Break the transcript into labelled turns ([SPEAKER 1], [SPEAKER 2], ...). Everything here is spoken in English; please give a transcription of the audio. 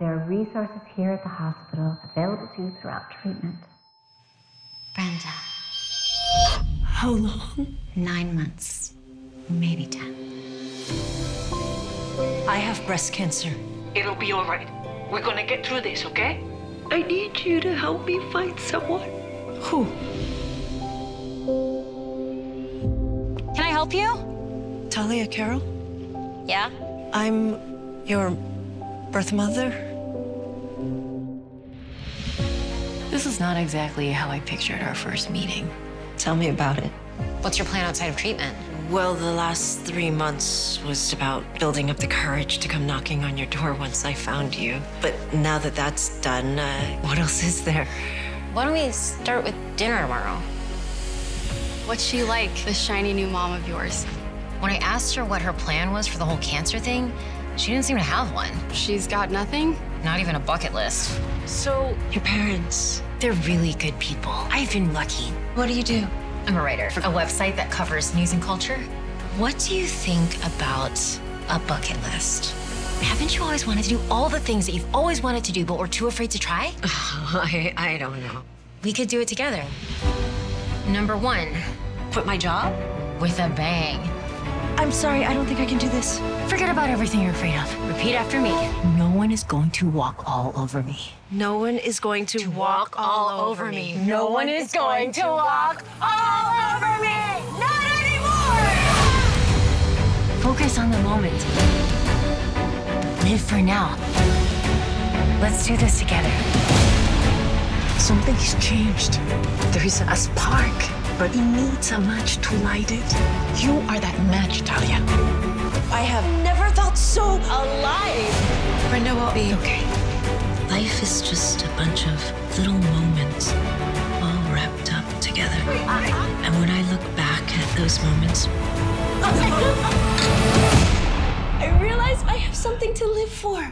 [SPEAKER 1] There are resources here at the hospital available to you throughout treatment.
[SPEAKER 2] Brenda,
[SPEAKER 3] How long?
[SPEAKER 2] nine months, maybe ten.
[SPEAKER 3] I have breast cancer.
[SPEAKER 4] It'll be all right. We're gonna get through this, okay?
[SPEAKER 3] I need you to help me find someone. Who?
[SPEAKER 2] Can I help you?
[SPEAKER 3] Talia Carroll?
[SPEAKER 2] Yeah.
[SPEAKER 3] I'm your birth mother.
[SPEAKER 5] This is not exactly how I pictured our first meeting.
[SPEAKER 3] Tell me about it.
[SPEAKER 2] What's your plan outside of treatment?
[SPEAKER 3] Well, the last three months was about building up the courage to come knocking on your door once I found you. But now that that's done, uh, what else is there?
[SPEAKER 2] Why don't we start with dinner tomorrow?
[SPEAKER 6] What's she like, this shiny new mom of yours?
[SPEAKER 2] When I asked her what her plan was for the whole cancer thing, she didn't seem to have one.
[SPEAKER 6] She's got nothing?
[SPEAKER 2] Not even a bucket list.
[SPEAKER 3] So, your parents,
[SPEAKER 2] They're really good people. I've been lucky.
[SPEAKER 3] what do you do?
[SPEAKER 2] I'm a writer for a website that covers news and culture. What do you think about a bucket list? Haven't you always wanted to do all the things that you've always wanted to do but were too afraid to try?
[SPEAKER 3] I, I don't know.
[SPEAKER 2] We could do it together. Number one,
[SPEAKER 3] Quit my job?
[SPEAKER 2] with a bang.
[SPEAKER 3] I'm sorry, I don't think I can do this.
[SPEAKER 2] Forget about everything you're afraid of. Repeat after me. No one is going to walk all over me.
[SPEAKER 3] No one is going to, walk all over me.
[SPEAKER 2] No one is going to walk all over me. Not anymore. Focus on the moment. Live for now. Let's do this together.
[SPEAKER 7] Something's changed. There is a spark, but it needs a match to light it. You are that match, Talia.
[SPEAKER 3] I have never felt so alive.
[SPEAKER 6] Brenda will be okay.
[SPEAKER 8] Life is just a bunch of little moments all wrapped up together. And when I look back at those moments,
[SPEAKER 3] I realize I have something to live for.